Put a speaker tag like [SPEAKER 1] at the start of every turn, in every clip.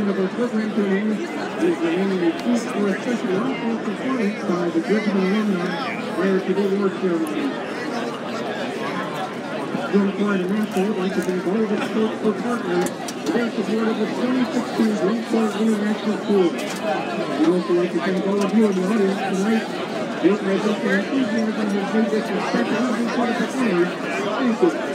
[SPEAKER 1] The segment of our program to an end, is remaining a seat for a special performance by the Bridgemen alumni prior to the award ceremony. Joint Florida National would like to thank all of its sports partners for their support of the 2016 Great Point International School. We'd also like to thank all of you in the audience tonight. Your presence and enthusiasm has made this a special the. Thank you.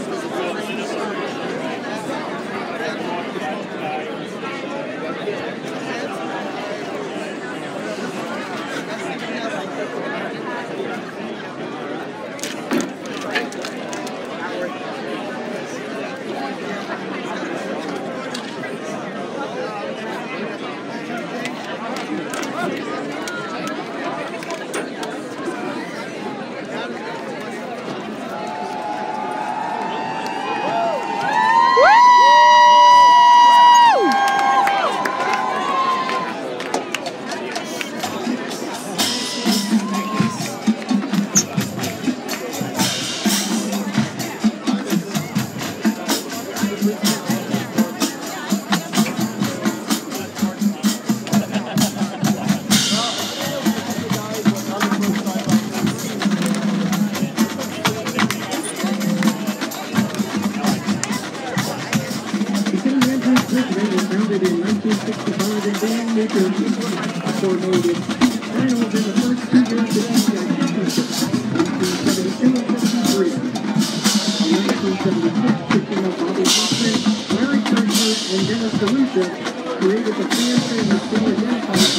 [SPEAKER 1] DeLucia created the as the iconic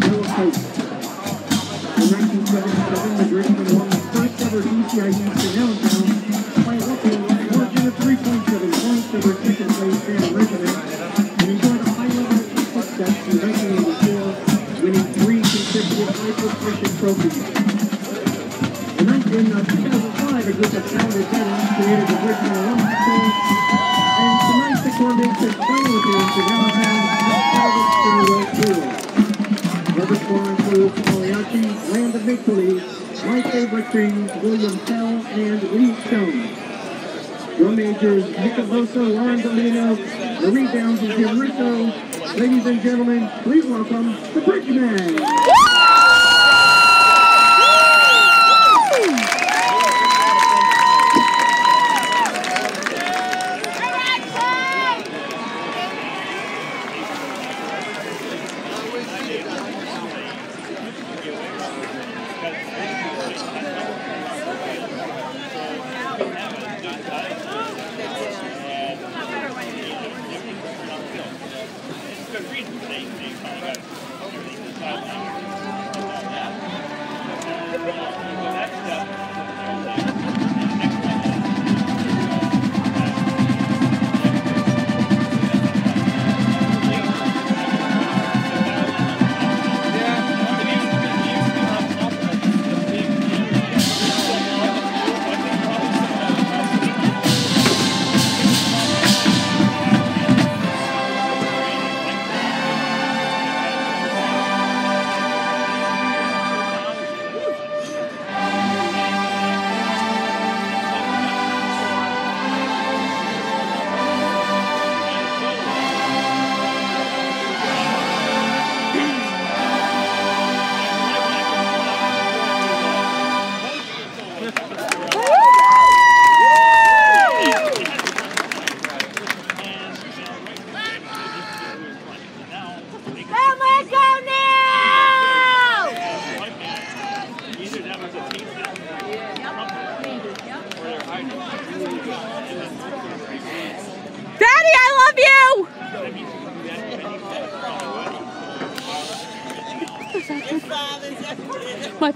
[SPEAKER 1] Green Coast. In 1977, the Bridgemen won the first ever DCI East in Allentown by a whopping margin of 3.7 points over second place San Regiment and enjoyed a high level of success in 1984, winning three consecutive high precision trophies. In 19, uh, 2005, a group of talented veterans created the Bridgemen Alumni School, and tonight the Corps makes its final appearance in Allentown as part of its farewell. Repertoire includes Moriarty, Land of Make-Believe, My Favorite Things, William Tell, and Lee Stone. Drum majors Nick Avosa, Lauren Dolino, Marie and Jim Russo. Ladies and gentlemen, please welcome the Bridgemen.
[SPEAKER 2] Let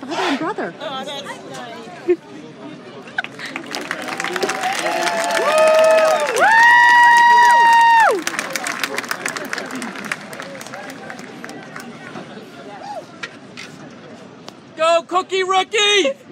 [SPEAKER 2] My father and brother. Woo!
[SPEAKER 3] Go, Cookie Rookie!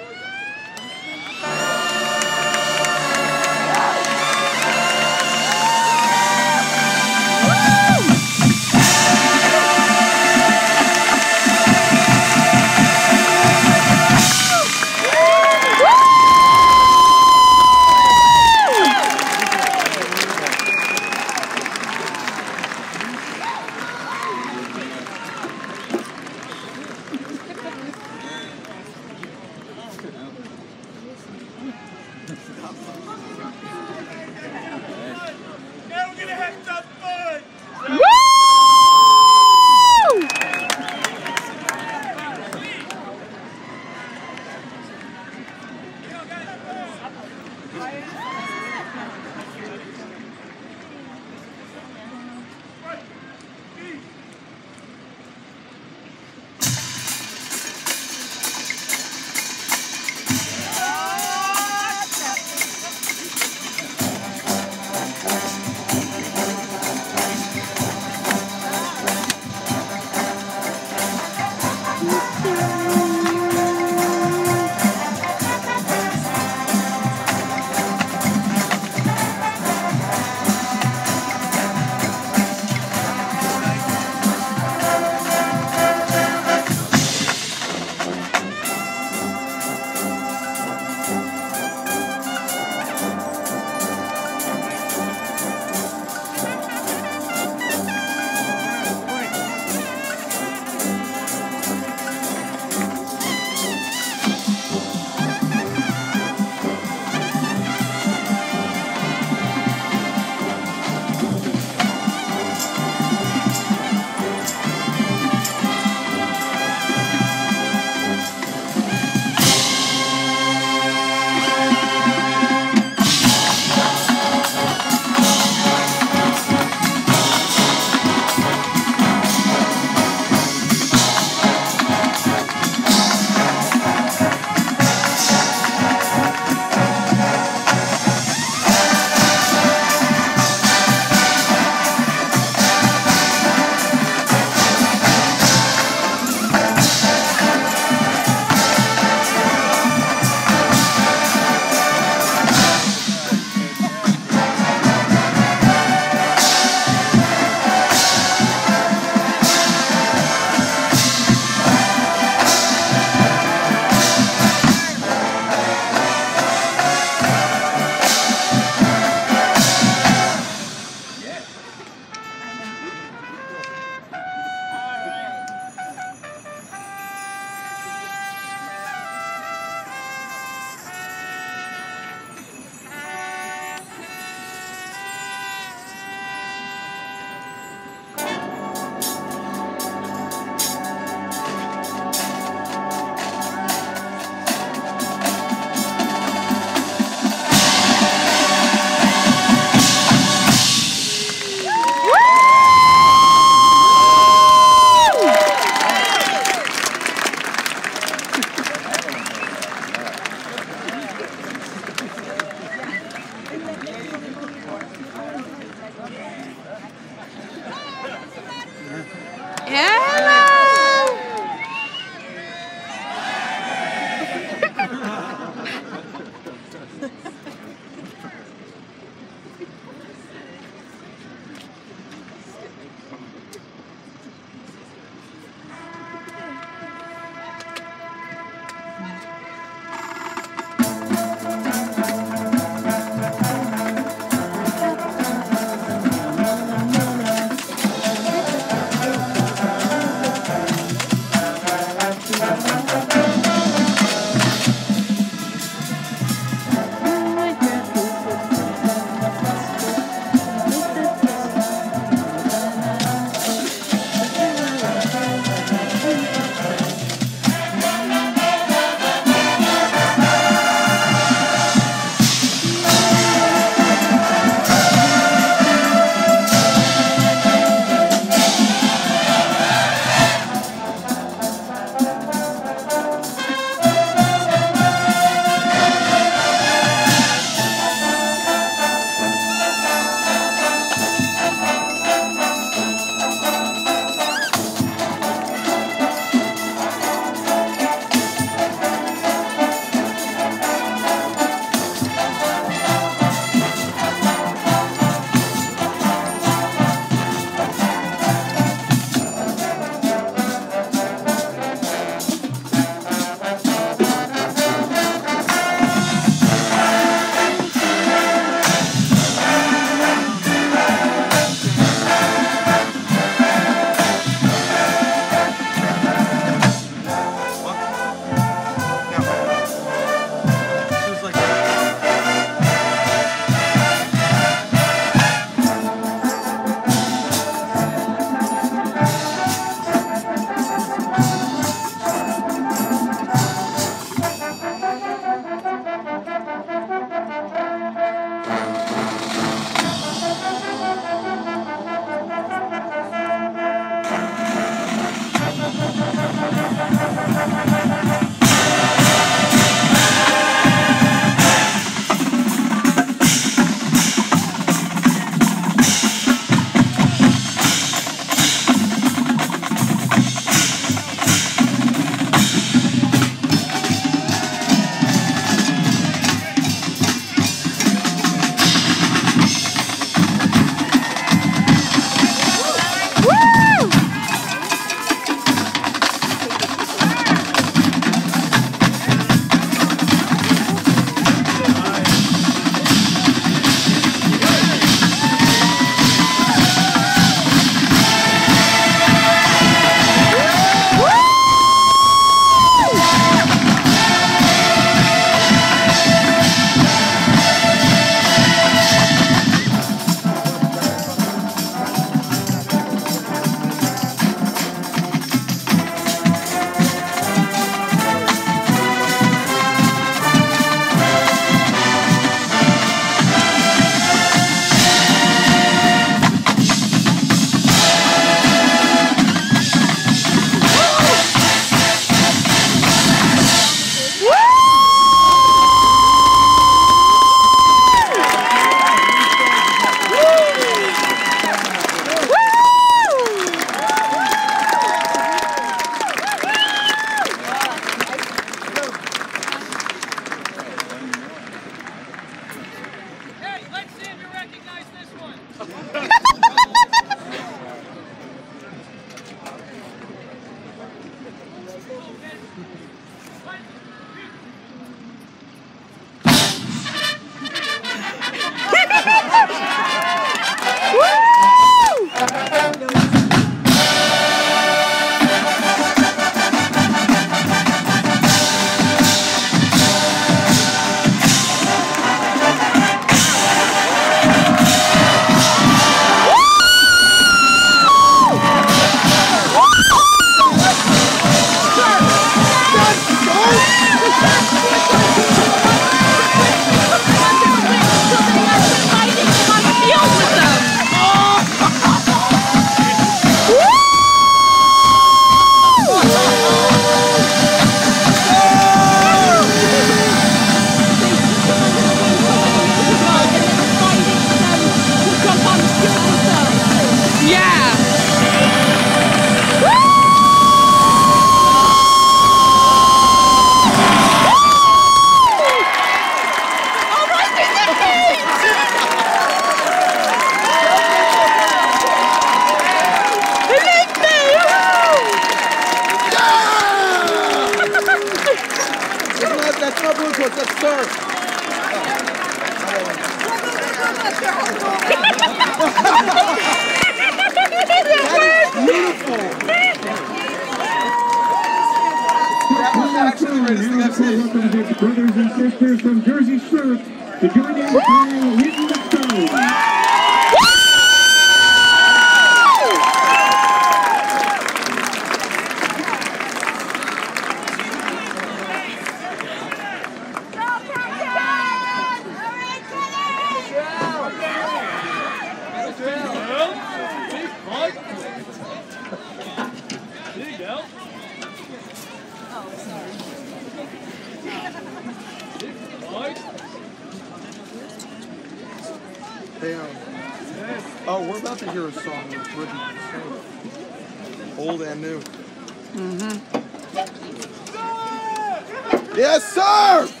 [SPEAKER 2] Yes, sir!